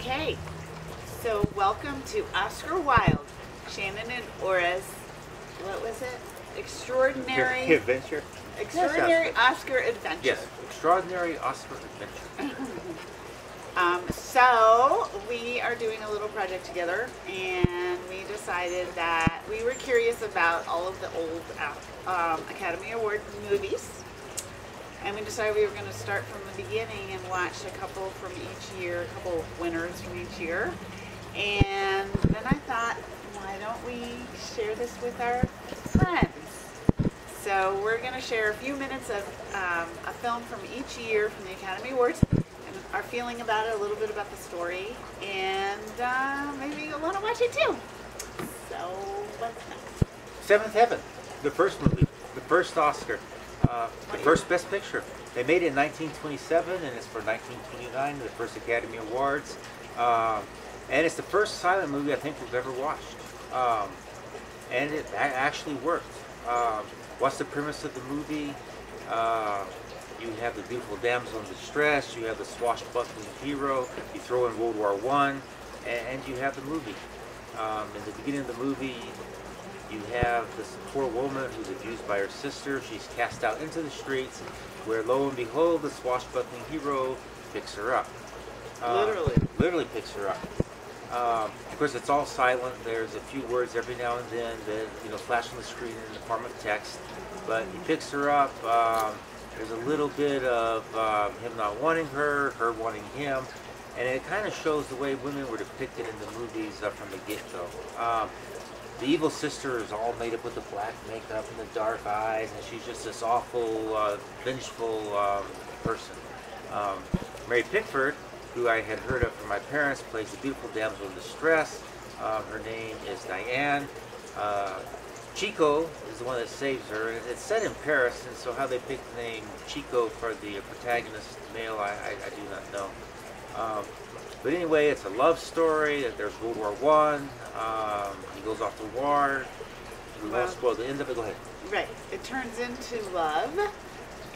Okay, so welcome to Oscar Wild, Shannon and Ora's, what was it? Extraordinary, Adventure? extraordinary Oscar adventure. Yes, extraordinary Oscar adventure. Um, so we are doing a little project together, and we decided that we were curious about all of the old uh, um, Academy Award movies, and we decided we were going to start from the beginning and watch a couple from each year, a couple of winners from each year, and then I thought, why don't we share this with our friends? So we're going to share a few minutes of um, a film from each year from the Academy Awards and our feeling about it, a little bit about the story, and uh, maybe you'll want to watch it too. So what's next? Seventh Heaven, the first movie, the first Oscar, uh, the first Best Picture. They made it in 1927, and it's for 1929, the first Academy Awards. Um, and it's the first silent movie I think we've ever watched. Um, and it actually worked. Um, what's the premise of the movie? Uh, you have the beautiful damsel in distress. You have the swashbuckling hero. You throw in World War One, and, and you have the movie. Um, in the beginning of the movie, you have this poor woman who's abused by her sister. She's cast out into the streets, where lo and behold, the swashbuckling hero picks her up. Uh, Literally. Literally picks her up. Um, of course, it's all silent. There's a few words every now and then that you know flash on the screen in the form of text. But he picks her up. Um, there's a little bit of um, him not wanting her, her wanting him, and it kind of shows the way women were depicted in the movies uh, from the get-go. The evil sister is all made up with the black makeup and the dark eyes, and she's just this awful, uh, vengeful um, person. Um, Mary Pickford, who I had heard of from my parents, plays the beautiful damsel in distress. Um, her name is Diane. Uh, Chico is the one that saves her, and it's set in Paris, and so how they picked the name Chico for the protagonist male, I, I, I do not know. Um, but anyway, it's a love story. That there's World War One. Um, he goes off to war. We Well- won't spoil the end of it. Go ahead. Right. It turns into love,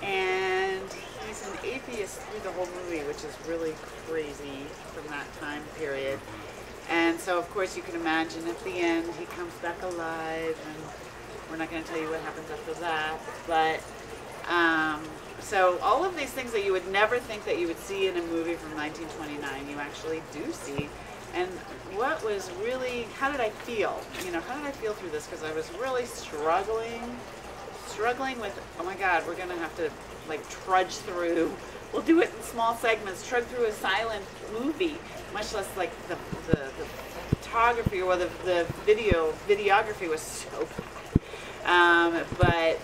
and he's an atheist through the whole movie, which is really crazy from that time period. And so, of course, you can imagine at the end he comes back alive, and we're not going to tell you what happens after that. But um, so all of these things that you would never think that you would see in a movie from 1929, you actually do see. And what was really, how did I feel? You know, how did I feel through this? Because I was really struggling, struggling with, oh my God, we're gonna have to like trudge through. We'll do it in small segments, trudge through a silent movie, much less like the the, the photography or the the video videography was so um, but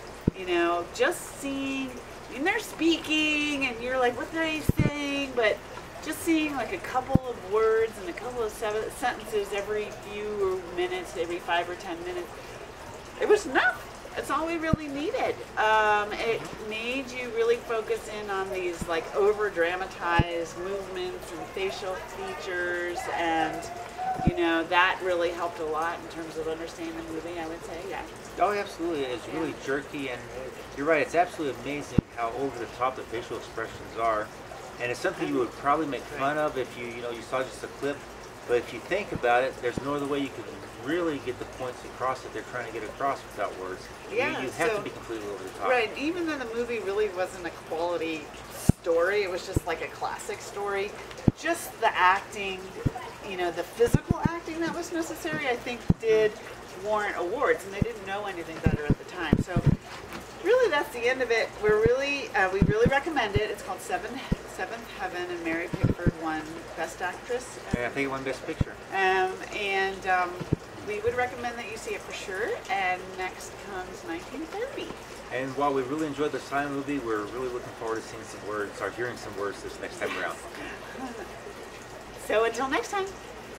just seeing, and they're speaking, and you're like, what are they saying? But just seeing like a couple of words and a couple of sentences every few minutes, every five or ten minutes, it was enough. That's all we really needed. Um, it made you really focus in on these like over dramatized movements and facial features and you know that really helped a lot in terms of understanding the movie i would say yeah Oh, absolutely. It's really jerky, and you're right. It's absolutely amazing how over the top the facial expressions are, and it's something you would probably make fun of if you, you know, you saw just a clip. But if you think about it, there's no other way you can really get the points across that they're trying to get across without words. You- Yeah, you, have so- to be completely over the top. Right, even though the movie really wasn't a quality story, it was just like a classic story. Just the acting, you know, the physical acting that was necessary, I think did warrant awards, and they didn't know anything better at the time. So, really, that's the end of it. We're really, uh, we really recommend it. It's called Seven, Seventh Heaven, and Mary Pickford won Best Actress. And I think it won Best Picture. Um, and um, we would recommend that you see it for sure. And next comes 1930. And while we really enjoyed the silent movie, we're really looking forward to seeing some words, or hearing some words this next time around. So until next time.